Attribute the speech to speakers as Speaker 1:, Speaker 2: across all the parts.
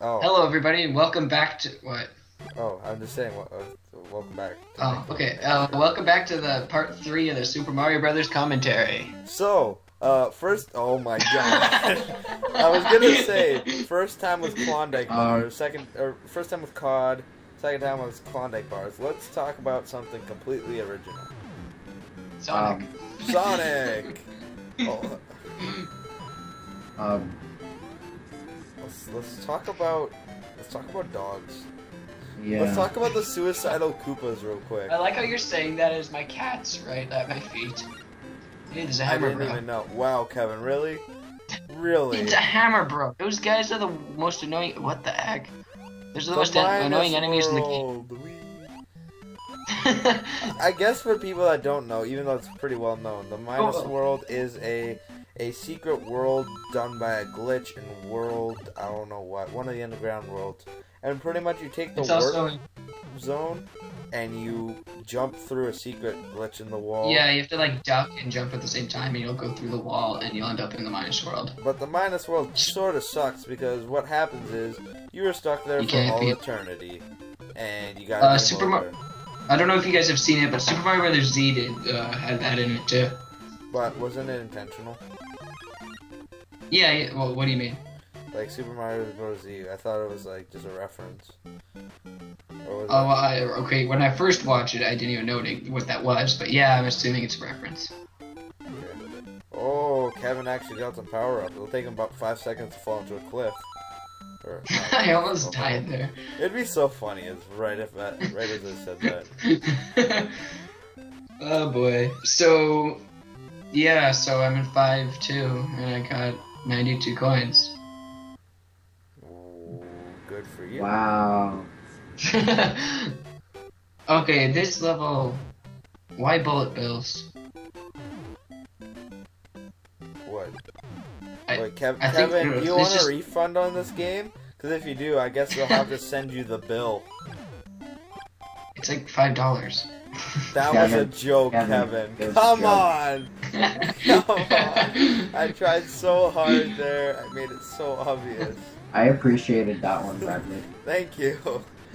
Speaker 1: Oh,
Speaker 2: Hello, everybody, and welcome back to what?
Speaker 1: oh, I'm just saying. wel- Uh, welcome back. to
Speaker 2: Oh, okay. Uh, welcome back to the part three of the Super Mario Brothers commentary.
Speaker 1: So, uh, first, oh my god. I was gonna say first time with Klondike
Speaker 3: Um,
Speaker 1: bars, second or first time with COD, second time with Klondike bars. Let's talk about something completely original.
Speaker 2: Sonic.
Speaker 3: Um,
Speaker 1: Sonic. oh,
Speaker 3: um,
Speaker 1: let's let's talk about let's talk about dogs.
Speaker 3: yeah.
Speaker 1: Let's talk about the suicidal Koopas real quick.
Speaker 2: I like how you're saying that as my cat's right at my feet. Hey, there's a
Speaker 1: I
Speaker 2: hammer,
Speaker 1: didn't
Speaker 2: bro.
Speaker 1: even know. Wow, Kevin, really? Really?
Speaker 2: It's a hammer, bro. Those guys are the most annoying. What the heck? Those are the, most annoying enemies in the game.
Speaker 1: I guess for people that don't know, even though it's pretty well known, the Minus
Speaker 2: Oh.
Speaker 1: World is a a secret world done by a glitch in world I don't know what one of the underground worlds, and pretty much you take the
Speaker 2: it's
Speaker 1: warp
Speaker 2: also
Speaker 1: zone and you jump through a secret glitch in the wall.
Speaker 2: yeah, you have to like duck and jump at the same time, and you'll go through the wall, and you'll end up in the minus world.
Speaker 1: But the Minus World sort of sucks because what happens is you are stuck there
Speaker 2: You
Speaker 1: for all
Speaker 2: be-
Speaker 1: eternity, and you gotta
Speaker 2: Uh, Super Mar-
Speaker 1: over.
Speaker 2: I don't know if you guys have seen it, but Super Mario Brothers Z did uh, had that in it too.
Speaker 1: But wasn't it intentional?
Speaker 2: Yeah, yeah. Well, what do you mean?
Speaker 1: Like Super Mario Bros. Z, I thought it was like just a reference.
Speaker 2: Oh. I, okay. When I first watched it, I didn't even know what, that was. But yeah, I'm assuming it's a reference.
Speaker 1: Oh, Kevin actually got some power up. It'll take him about five seconds to fall into a cliff. Or,
Speaker 2: I almost died there.
Speaker 1: It'd be so funny. It's right if that, right as I said that.
Speaker 2: oh boy. So, yeah. So I'm in five two, and I got 92 coins.
Speaker 1: Ooh, good for you.
Speaker 3: Wow.
Speaker 2: okay, this level. Why bullet bills?
Speaker 1: What?
Speaker 2: I-
Speaker 1: Wait, Kev-
Speaker 2: I think
Speaker 1: Kevin,
Speaker 2: there-
Speaker 1: do you
Speaker 2: this
Speaker 1: want a refund on this game? Because if you do, I guess they'll have to send you the bill.
Speaker 2: It's like five dollars.
Speaker 1: That was a joke,
Speaker 3: Kevin,
Speaker 1: Kevin.
Speaker 3: it a
Speaker 1: Come
Speaker 3: joke.
Speaker 1: on! Come on! I tried so hard there. I made it so obvious.
Speaker 3: I appreciated that one, Bradley.
Speaker 1: Thank you.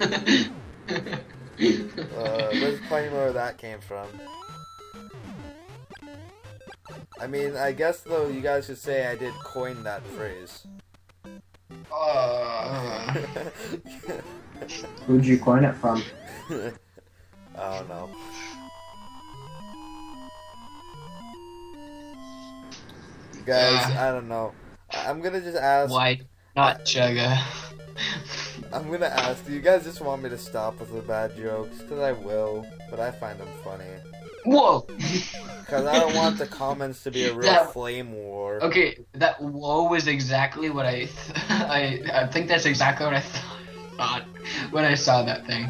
Speaker 1: Uh, there's plenty more where that came from. I mean, I guess though you guys should say I did coin that phrase.
Speaker 2: Uh,
Speaker 3: Who'd you coin it from?
Speaker 1: I don't know. Guys, I don't know. I'm gonna just ask.
Speaker 2: why not Chugga?
Speaker 1: I'm gonna ask. Do you guys just want me to stop with the bad jokes? Cause I will, but I find them funny.
Speaker 2: Whoa!
Speaker 1: Cause I don't want the comments to be a real
Speaker 2: That-
Speaker 1: flame war.
Speaker 2: Okay, that whoa was exactly what I, th- I, I think that's exactly what I th- thought when I saw that thing.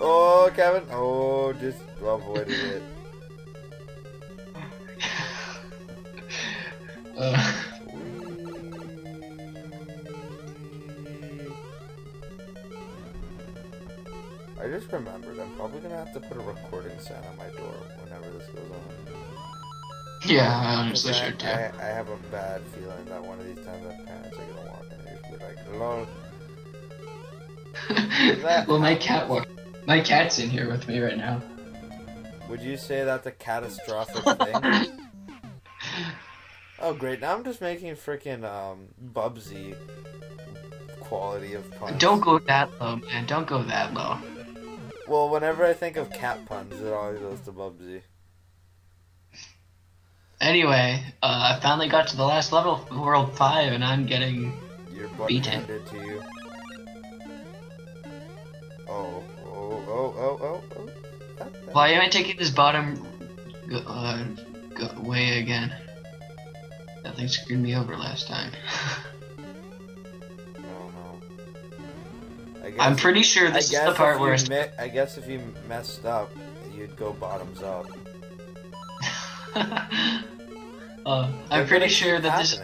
Speaker 1: Oh, Kevin. Oh, just avoided it. To put a recording sign on my door whenever this goes on.
Speaker 2: yeah, I honestly
Speaker 1: I,
Speaker 2: should too.
Speaker 1: I, I have a bad feeling that one of these times my parents are gonna walk in here and be like, "Lol." that
Speaker 2: well, my cat walk. My cat's in here with me right now.
Speaker 1: Would you say that's a catastrophic thing? Oh, great. Now I'm just making freaking um Bubsy quality of puns.
Speaker 2: Don't go that low, man. Don't go that low.
Speaker 1: Well, whenever I think of cat puns, it always goes to Bubsy.
Speaker 2: Anyway, uh, I finally got to the last level, World Five, and I'm getting.
Speaker 1: Your butt
Speaker 2: Beat it.
Speaker 1: handed to you. Oh, oh, oh, oh, oh, oh. That- that-
Speaker 2: Why am I taking this bottom uh, way again? That thing screwed me over last time. I'm pretty sure this is the part where
Speaker 1: I guess if you messed up, you'd go bottoms up.
Speaker 2: uh, I'm pretty sure that this.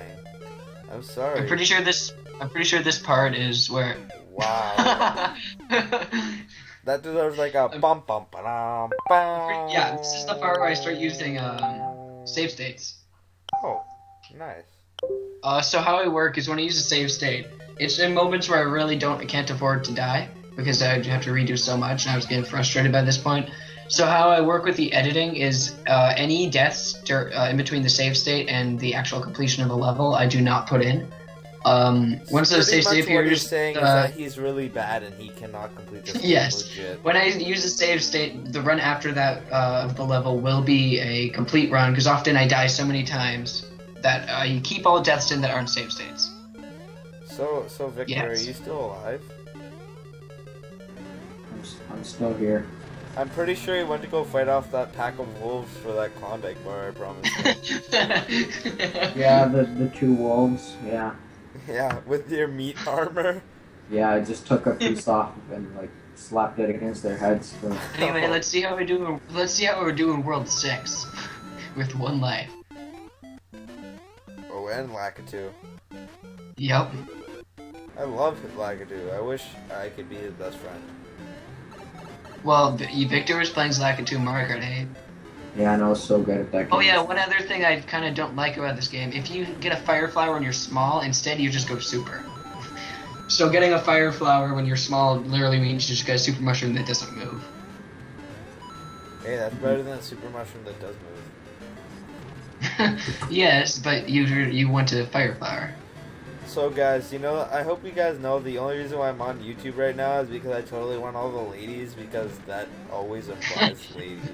Speaker 1: I'm sorry.
Speaker 2: I'm pretty sure this. I'm pretty sure this part is where.
Speaker 1: Wow. that deserves like a bum bum ba bum.
Speaker 2: yeah, this is the part where I start using um, save states.
Speaker 1: Oh, nice.
Speaker 2: Uh, so how I work is when I use a save state, it's in moments where I really don't, I can't afford to die because I have to redo so much, and I was getting frustrated by this point. So how I work with the editing is uh, any deaths dur- uh, in between the save state and the actual completion of a level, I do not put in. Um, once the save state appears,
Speaker 1: saying is
Speaker 2: uh,
Speaker 1: that he's really bad and he cannot complete this.
Speaker 2: Yes.
Speaker 1: Legit.
Speaker 2: when I use the save state, the run after that uh, of the level will be a complete run because often I die so many times that uh, you keep all deaths in that aren't save states.
Speaker 1: So, so Viktor,
Speaker 2: Yes.
Speaker 1: are you still alive?
Speaker 3: I'm, s- I'm still here.
Speaker 1: I'm pretty sure he went to go fight off that pack of wolves for that Klondike bar. I promise.
Speaker 3: Yeah, the the two wolves. Yeah,
Speaker 1: yeah, with your meat armor.
Speaker 3: yeah. I just took a piece off and like slapped it against their heads. For...
Speaker 2: anyway, let's see how we do. Let's see how we're doing World Six with one life.
Speaker 1: Oh, and Lakitu.
Speaker 2: Yep.
Speaker 1: I love Lakitu. I wish I could be his best friend.
Speaker 2: Well, V- Viktor was playing as Lakitu Mario Kart 8.
Speaker 3: Yeah, I know. So good at that. Oh, game.
Speaker 2: Oh yeah, one other thing I kind of don't like about this game: if you get a fire flower when you're small, instead you just go super. So getting a fire flower when you're small literally means you just get a super mushroom that doesn't move.
Speaker 1: Hey, that's better than a super mushroom that does move.
Speaker 2: yes, but you you went to fire flower.
Speaker 1: So guys, you know, I hope you guys know the only reason why I'm on YouTube right now is because I totally want all the ladies because that always applies to ladies.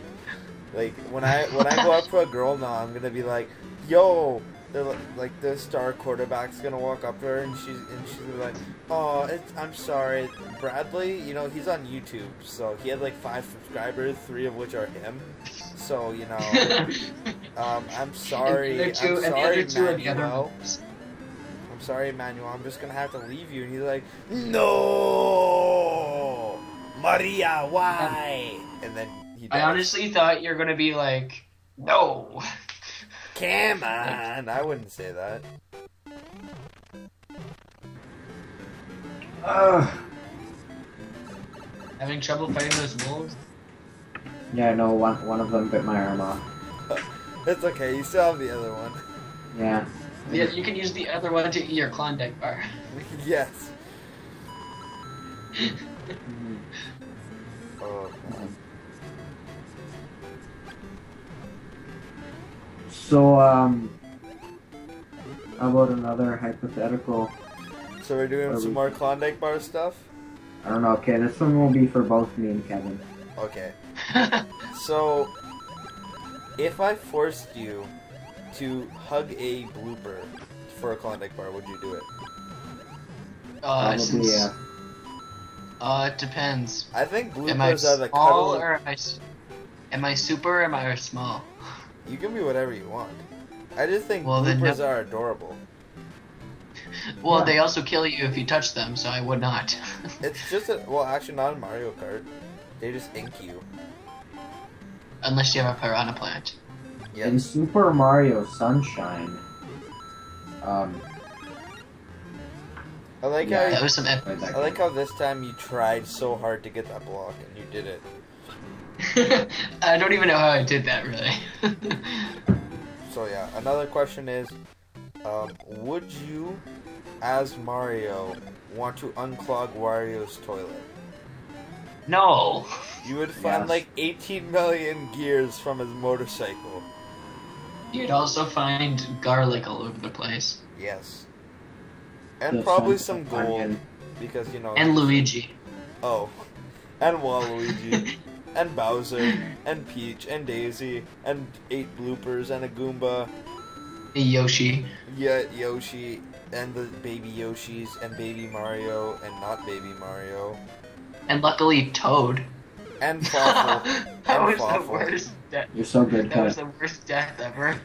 Speaker 1: Like when I when I go up to a girl now, I'm gonna be like, "Yo," they're like the star quarterback's gonna walk up to her and she's and she's gonna be like, "Oh, it's, I'm sorry, Bradley. You know he's on YouTube, so he had like five subscribers, three of which are him. So you know, um, I'm sorry.
Speaker 2: And two,
Speaker 1: I'm
Speaker 2: and the
Speaker 1: sorry,
Speaker 2: other two are the other
Speaker 1: Manuel. I'm sorry, Emmanuel. I'm just gonna have to leave you. And he's like, No, Maria, why? And then he.
Speaker 2: I honestly thought you're gonna be like, no.
Speaker 1: Come on. I wouldn't say that.
Speaker 3: Ugh.
Speaker 2: Having trouble fighting those wolves?
Speaker 3: Yeah, I know. One one of them bit my arm off.
Speaker 1: It's okay. You still have the other one.
Speaker 3: Yeah.
Speaker 2: Yeah, you can use the other one to eat your Klondike bar.
Speaker 1: yes. Oh. God.
Speaker 3: So um, how about another hypothetical?
Speaker 1: So we're doing
Speaker 3: Are
Speaker 1: some
Speaker 3: we-
Speaker 1: more Klondike bar stuff.
Speaker 3: I don't know. Okay, this one will be for both me and Kevin.
Speaker 1: Okay. So, if I forced you to hug a blooper for a Klondike bar, would you do it?
Speaker 2: uh,
Speaker 3: Probably
Speaker 2: since,
Speaker 3: yeah.
Speaker 2: uh, it depends.
Speaker 1: I think
Speaker 2: Am I
Speaker 1: bloopers are the
Speaker 2: small
Speaker 1: cuddle.
Speaker 2: or am I, s- am I super or am I small?
Speaker 1: You can be whatever you want. I just think
Speaker 2: Well,
Speaker 1: bloopers
Speaker 2: no-
Speaker 1: are adorable.
Speaker 2: Well,
Speaker 3: Yeah.
Speaker 2: they also kill you if you touch them, so I would not.
Speaker 1: It's just a well, actually not in Mario Kart. They just ink you.
Speaker 2: Unless you have a piranha plant.
Speaker 3: In
Speaker 1: Yes.
Speaker 3: Super Mario Sunshine, um,
Speaker 1: I like
Speaker 3: Yeah,
Speaker 2: That
Speaker 1: how
Speaker 2: was some epic.
Speaker 1: I like how this time you tried so hard to get that block and you did it.
Speaker 2: I don't even know how I did that, really.
Speaker 1: So yeah, another question is, um, would you, as Mario, want to unclog Wario's toilet?
Speaker 2: No.
Speaker 1: You would find
Speaker 3: Yes.
Speaker 1: like 18 million gears from his motorcycle.
Speaker 2: You'd also find garlic all over the place.
Speaker 1: Yes. And
Speaker 3: the
Speaker 1: probably some gold
Speaker 3: onion.
Speaker 1: because you know.
Speaker 2: And Luigi.
Speaker 1: Oh, and Waluigi, and Bowser, and Peach, and Daisy, and eight bloopers, and a Goomba.
Speaker 2: Yoshi.
Speaker 1: Yeah, Yoshi, and the baby Yoshis, and baby Mario, and not baby Mario,
Speaker 2: And luckily Toad.
Speaker 1: and Fawful.
Speaker 2: that
Speaker 1: And
Speaker 2: was the worst death.
Speaker 3: You're so good,
Speaker 2: That was the worst death ever.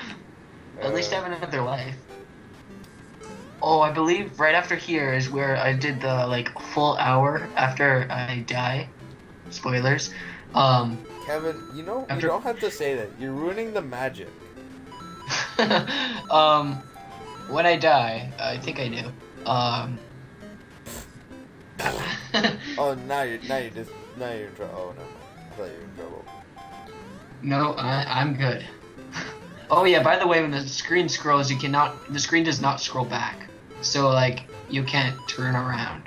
Speaker 2: At least I
Speaker 1: Uh,
Speaker 2: have another life. Oh, I believe right after here is where I did the like full hour after I die. Spoilers. Um,
Speaker 1: Kevin, you know, you don't have to say that. You're ruining the magic.
Speaker 2: um, when I die, I think I do. Um.
Speaker 1: Oh, now you're now you're just now you're in trouble. Oh no, I thought you were in trouble.
Speaker 2: no, I, I'm good. Oh yeah, by the way, when the screen scrolls, you cannot. The screen does not scroll back. So like, you can't turn around.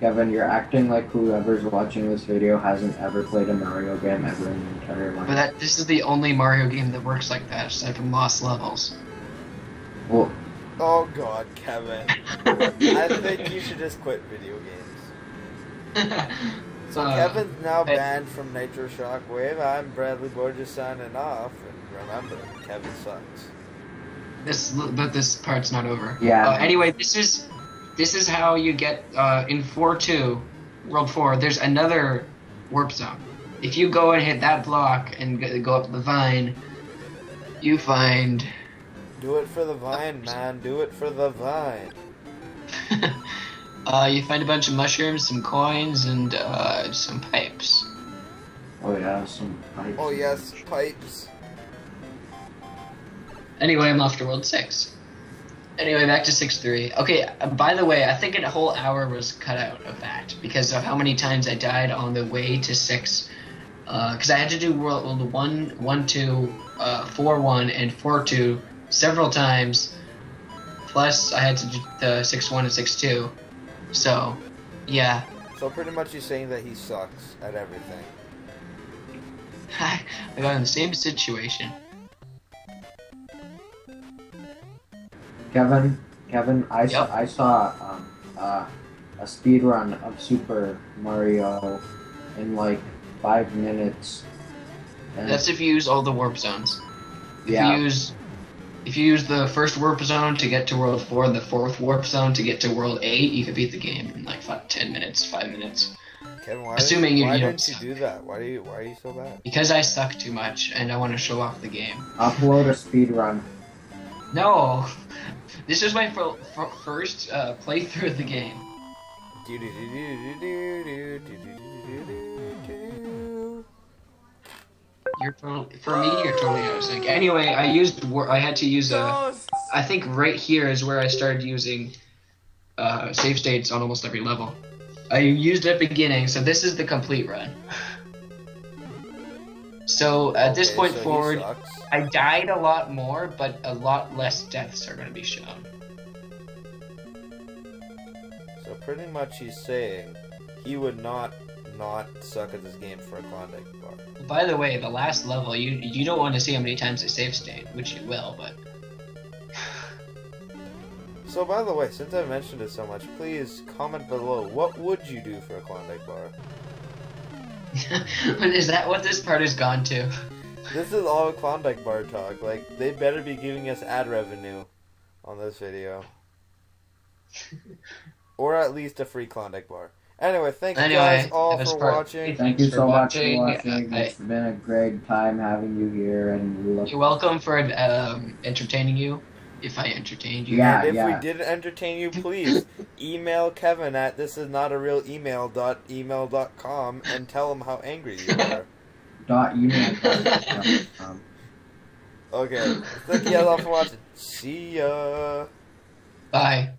Speaker 3: Kevin, you're acting like whoever's watching this video hasn't ever played a Mario game ever in their entire life.
Speaker 2: But that this is the only Mario game that works like that, aside from Lost Levels.
Speaker 3: well,
Speaker 1: Oh god, Kevin. I think you should just quit video games. So
Speaker 2: Uh,
Speaker 1: Kevin's now
Speaker 2: I-
Speaker 1: banned from Nitro Shockwave. I'm Bradley Borges signing off. And remember, Kevin sucks.
Speaker 2: This, but this part's not over.
Speaker 3: Yeah.
Speaker 2: Uh, anyway, this is this is how you get uh, in four two, World Four. There's another warp zone. If you go and hit that block and go go up the vine, you find.
Speaker 1: Do it for the vine, man. Do it for the vine.
Speaker 2: uh, you find a bunch of mushrooms, some coins, and uh, some pipes.
Speaker 3: oh yeah, some pipes.
Speaker 1: Oh yes, pipes.
Speaker 2: Anyway, I'm off to World Six. Anyway, back to six three. Okay. Uh, by the way, I think a whole hour was cut out of that because of how many times I died on the way to six. Because I had to do World One, One Two, uh, Four One, and Four Two several times. Plus, I had to do the six one and six two. So, yeah,
Speaker 1: So pretty much he's saying that he sucks at everything.
Speaker 2: I got in the same situation.
Speaker 3: Kevin, Kevin, I saw I saw um, uh, a speed run of Super Mario in like five minutes. And
Speaker 2: That's if you use all the warp zones. If
Speaker 3: Yeah.
Speaker 2: you use if you use the first warp zone to get to world four, and the fourth warp zone to get to world eight, you could beat the game in like five, ten minutes, five minutes.
Speaker 1: Kevin, why,
Speaker 2: Assuming you-
Speaker 1: why
Speaker 2: you don't
Speaker 1: didn't you do that? Why do you why are you so bad?
Speaker 2: Because I suck too much and I want to show off the game.
Speaker 3: upload a speed run.
Speaker 2: No, this is my fir- fir- first uh, playthrough of the game. You're totally, for me, you're totally homesick. Anyway, I used I had to use a. I think right here is where I started using uh, save states on almost every level. I used at beginning, so this is the complete run. So at
Speaker 1: okay, this
Speaker 2: point
Speaker 1: so
Speaker 2: forward, I died a lot more, but a lot less deaths are going to be shown.
Speaker 1: So pretty much he's saying he would not not suck at this game for a Klondike bar.
Speaker 2: By the way, the last level, you you don't want to see how many times I save state, which you will, but
Speaker 1: So by the way, since I mentioned it so much, please comment below. What would you do for a Klondike bar?
Speaker 2: is that what this part has gone to?
Speaker 1: This is all Klondike bar talk. Like they better be giving us ad revenue on this video, or at least a free Klondike bar. Anyway, thank you
Speaker 2: Anyway,
Speaker 1: guys all for
Speaker 2: part-
Speaker 1: watching.
Speaker 3: Thank you
Speaker 2: for
Speaker 3: so much for
Speaker 2: watching.
Speaker 3: watching.
Speaker 2: I-
Speaker 3: It's been a great time having you here, and look.
Speaker 2: You're welcome for um, entertaining you, if I entertained you.
Speaker 3: Yeah.
Speaker 1: and if
Speaker 3: yeah.
Speaker 1: we didn't entertain you, please email Kevin at this is not a real email dot email dot com and tell him how angry you are.
Speaker 3: Dot email. um,
Speaker 1: Okay, thank you guys all for watching. See ya.
Speaker 2: Bye.